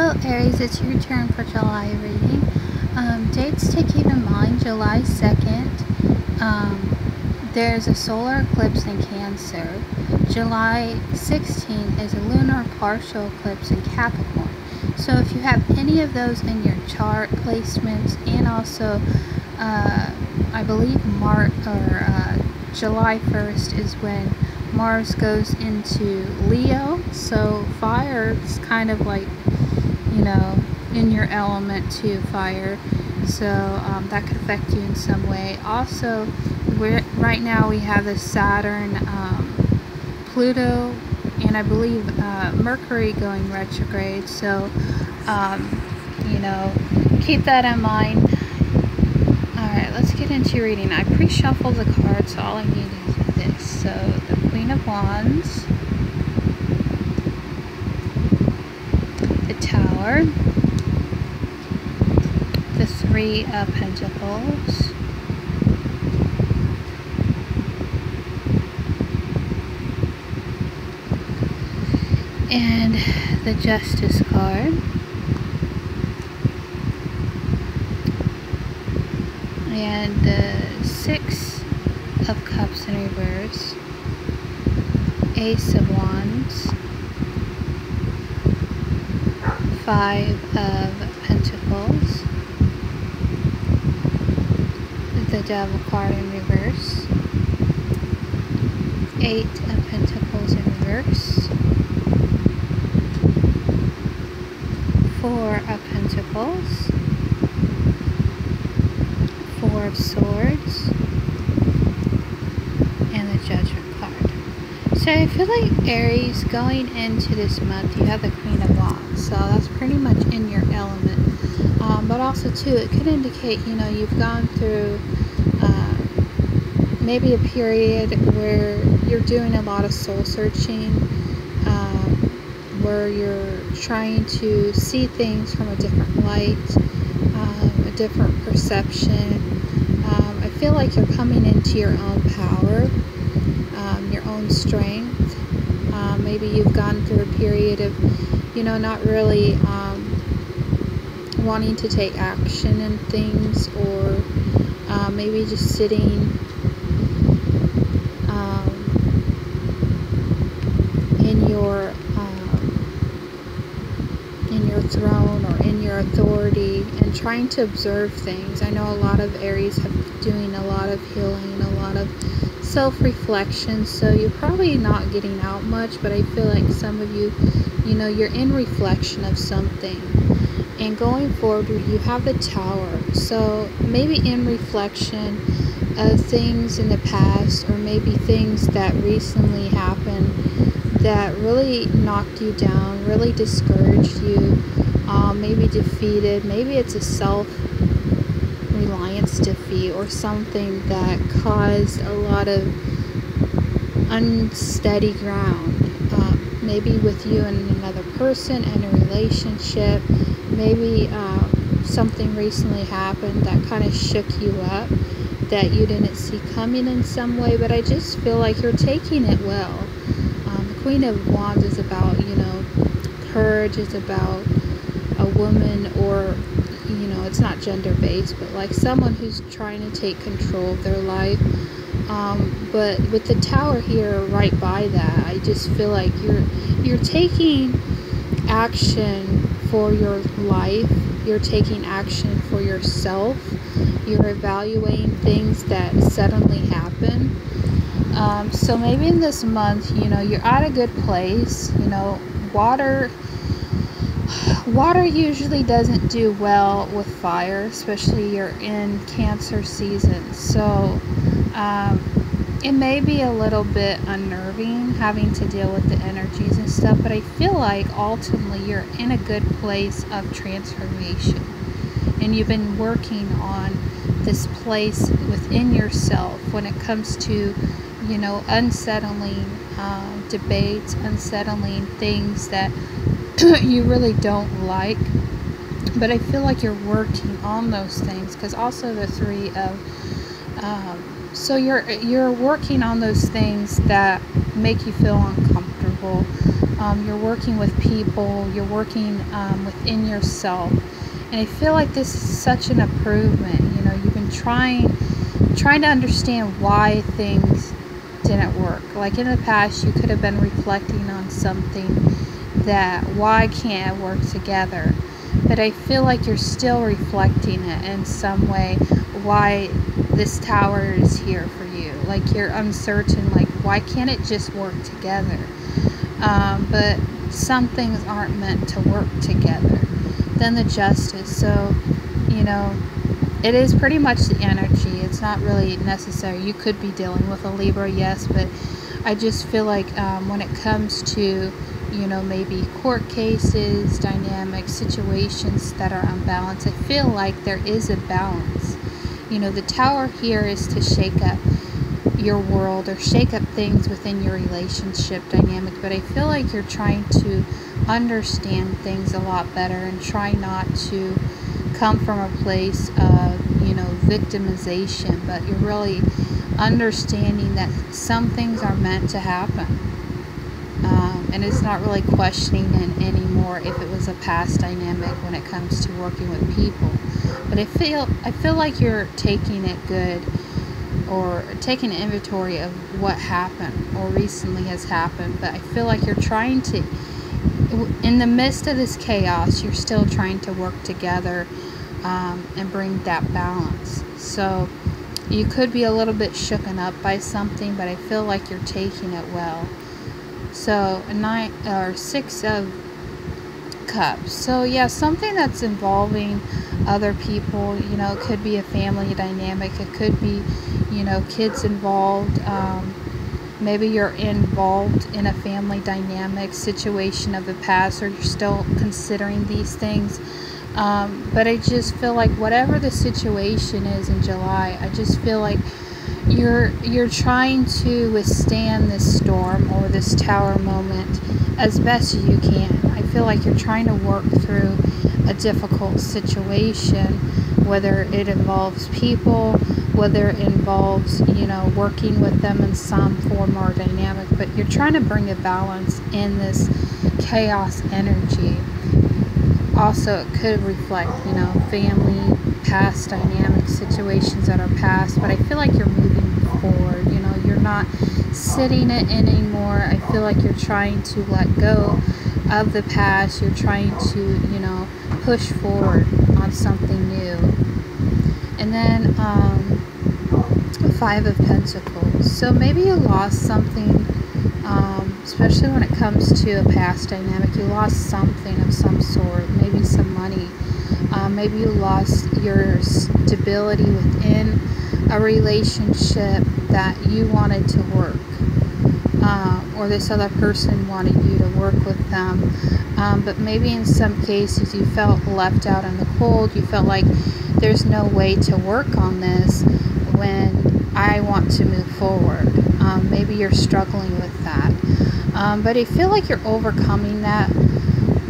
Hello Aries, it's your turn for July reading. Um, dates to keep in mind, July 2nd, um, there's a solar eclipse in Cancer. July 16th is a lunar partial eclipse in Capricorn. So if you have any of those in your chart placements and also uh, I believe or uh, July 1st is when Mars goes into Leo. So fire is kind of like you know, in your element to fire. So um, that could affect you in some way. Also, we're, right now we have the Saturn, um, Pluto, and I believe uh, Mercury going retrograde. So, um, you know, keep that in mind. Alright, let's get into reading. I pre-shuffled the cards, so all I need is this. So, the Queen of Wands. Tower, the Three of Pentacles, and the Justice card. And the Six of Cups in reverse, Ace of Wands, Five of Pentacles, the Devil card in reverse, Eight of Pentacles in reverse, Four of Pentacles, Four of Swords, and the Judgment card. So I feel like Aries going into this month, you have the Queen so that's pretty much in your element. Um, but also too it could indicate you know you've gone through uh, maybe a period where you're doing a lot of soul searching um, where you're trying to see things from a different light um, a different perception. Um, I feel like you're coming into your own power um, your own strength. Maybe you've gone through a period of you know, not really um, wanting to take action in things or uh, maybe just sitting um, in your your throne or in your authority and trying to observe things. I know a lot of Aries have been doing a lot of healing, a lot of self-reflection so you're probably not getting out much but I feel like some of you you know you're in reflection of something and going forward you have the tower so maybe in reflection of things in the past or maybe things that recently happened that really knocked you down really discouraged you um, maybe defeated maybe it's a self reliance defeat or something that caused a lot of unsteady ground maybe with you and another person and a relationship. Maybe um, something recently happened that kind of shook you up that you didn't see coming in some way, but I just feel like you're taking it well. Queen of Wands is about, you know, courage, is about a woman or, you know, it's not gender based, but like someone who's trying to take control of their life um, but with the tower here right by that, I just feel like you're you're taking action for your life. You're taking action for yourself. You're evaluating things that suddenly happen. Um, so maybe in this month, you know, you're at a good place. You know, water water usually doesn't do well with fire, especially you're in cancer season. So um, it may be a little bit unnerving having to deal with the energies and stuff, but I feel like ultimately you're in a good place of transformation. And you've been working on this place within yourself when it comes to, you know, unsettling uh, debates, unsettling things that you really don't like. But I feel like you're working on those things because also the three of um, so you're you're working on those things that make you feel uncomfortable Um, you're working with people. You're working um, within yourself, and I feel like this is such an improvement. You know, you've been trying trying to understand why things didn't work. Like in the past, you could have been reflecting on something that why can't it work together? But I feel like you're still reflecting it in some way why this tower is here for you. Like you're uncertain, like why can't it just work together? Um, but some things aren't meant to work together. Then the justice. So, you know, it is pretty much the energy. It's not really necessary. You could be dealing with a Libra, yes, but I just feel like um, when it comes to, you know, maybe court cases, dynamic situations that are unbalanced, I feel like there is a balance. You know, the tower here is to shake up your world or shake up things within your relationship dynamic, but I feel like you're trying to understand things a lot better and try not to come from a place of, you know, victimization, but you're really understanding that some things are meant to happen. Um, and it's not really questioning it anymore if it was a past dynamic when it comes to working with people. But I feel I feel like you're taking it good or taking an inventory of what happened or recently has happened. But I feel like you're trying to in the midst of this chaos, you're still trying to work together um, and bring that balance. So you could be a little bit shooken up by something, but I feel like you're taking it well. So a nine or six of cups. So yeah, something that's involving other people. You know, it could be a family dynamic. It could be, you know, kids involved. Um, maybe you're involved in a family dynamic situation of the past, or you're still considering these things. Um, but I just feel like whatever the situation is in July, I just feel like you're you're trying to withstand this storm or this tower moment as best you can. I feel like you're trying to work through a difficult situation, whether it involves people, whether it involves, you know, working with them in some form or dynamic, but you're trying to bring a balance in this chaos energy. Also it could reflect you know family past dynamic situations that are past but i feel like you're moving forward you know you're not sitting it anymore. I feel like you're trying to let go of the past. You're trying to you know push forward on something new and then um, five of pentacles so maybe you lost something um, especially when it comes to a past dynamic. You lost something of some sort, maybe some money. Um, maybe you lost your stability within a relationship that you wanted to work. Uh, or this other person wanted you to work with them. Um, but maybe in some cases you felt left out in the cold. You felt like there's no way to work on this when I want to move forward. Um, maybe you're struggling with that. Um, but I feel like you're overcoming that.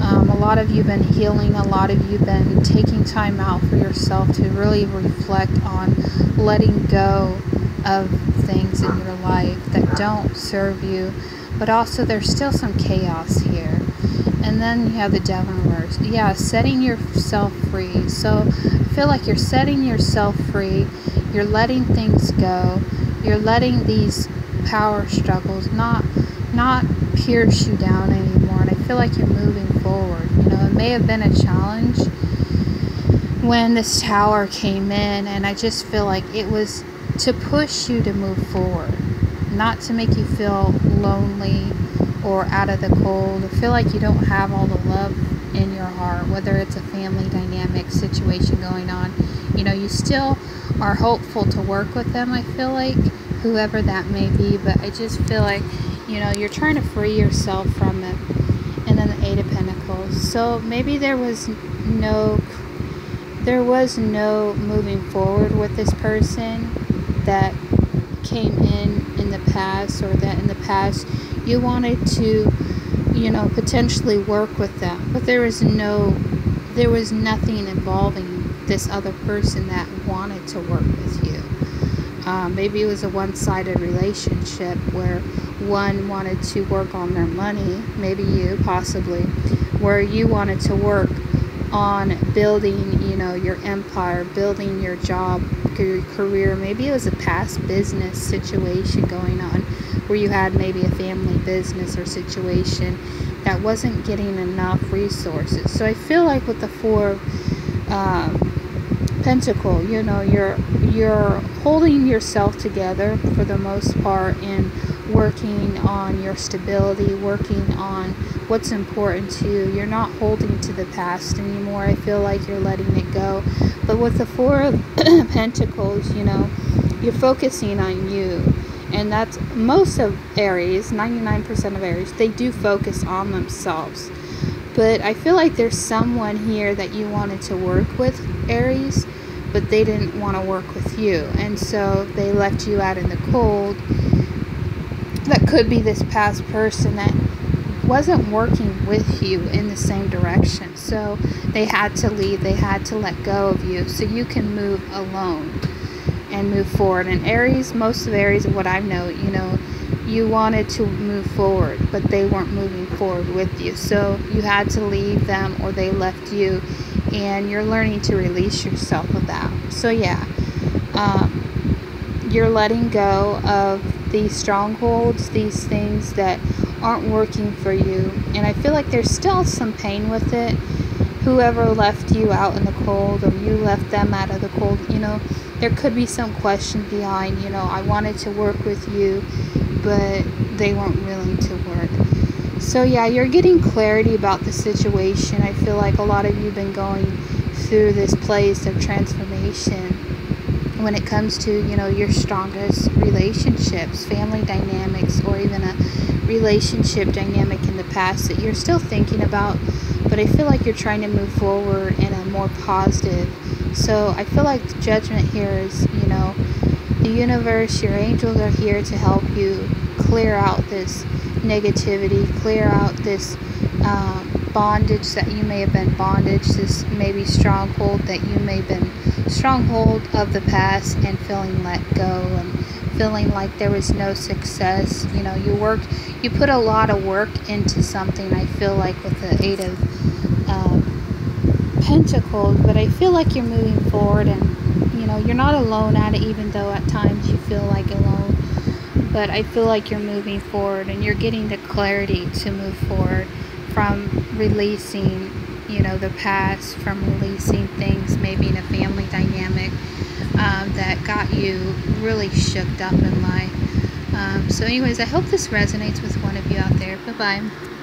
Um, a lot of you have been healing, a lot of you have been taking time out for yourself to really reflect on letting go of things in your life that don't serve you. But also, there's still some chaos here. And then you have the devil reverse. Yeah, setting yourself free. So I feel like you're setting yourself free. You're letting things go. You're letting these power struggles not not pierce you down anymore and I feel like you're moving forward. You know, it may have been a challenge when this tower came in and I just feel like it was to push you to move forward, not to make you feel lonely or out of the cold or feel like you don't have all the love in your heart, whether it's a family dynamic situation going on. You know, you still are hopeful to work with them, I feel like whoever that may be, but I just feel like, you know, you're trying to free yourself from it. And then the Eight of Pentacles. So maybe there was no there was no moving forward with this person that came in in the past or that in the past you wanted to you know potentially work with them. But there was no there was nothing involving this other person that wanted to work with you. Um, maybe it was a one sided relationship where one wanted to work on their money, maybe you possibly, where you wanted to work on building, you know, your empire, building your job, career. Maybe it was a past business situation going on where you had maybe a family business or situation that wasn't getting enough resources. So I feel like with the four uh, pentacle, you know, you're you're holding yourself together for the most part and working on your stability, working on what's important to you. You're not holding to the past anymore. I feel like you're letting it go. But with the Four of Pentacles, you know, you're focusing on you. And that's most of Aries, 99% of Aries, they do focus on themselves. But I feel like there's someone here that you wanted to work with, Aries, but they didn't want to work with you. And so they left you out in the cold that could be this past person that wasn't working with you in the same direction. So they had to leave, they had to let go of you so you can move alone and move forward. And Aries, most of Aries what I know, you know, you wanted to move forward, but they weren't moving forward with you. So you had to leave them or they left you, and you're learning to release yourself of that. So, yeah, um, you're letting go of these strongholds, these things that aren't working for you. And I feel like there's still some pain with it. Whoever left you out in the cold or you left them out of the cold, you know, there could be some question behind, you know, I wanted to work with you, but they weren't willing to work. So, yeah, you're getting clarity about the situation. I feel like a lot of you have been going through this place of transformation when it comes to you know your strongest relationships family dynamics or even a relationship dynamic in the past that you're still thinking about but i feel like you're trying to move forward in a more positive. So i feel like judgment here is you know the universe your angels are here to help you clear out this negativity clear out this um, bondage that you may have been bondage, this maybe stronghold that you may have been stronghold of the past and feeling let go and feeling like there was no success. You know, you worked, you put a lot of work into something. I feel like with the Eight of um, Pentacles, but I feel like you're moving forward and you know you're not alone at it, even though at times you feel like alone. But I feel like you're moving forward and you're getting the clarity to move forward from releasing, you know, the past, from releasing things maybe in a family dynamic um, that got you really shook up in life. Um, so, anyways, I hope this resonates with one of you out there. Bye bye.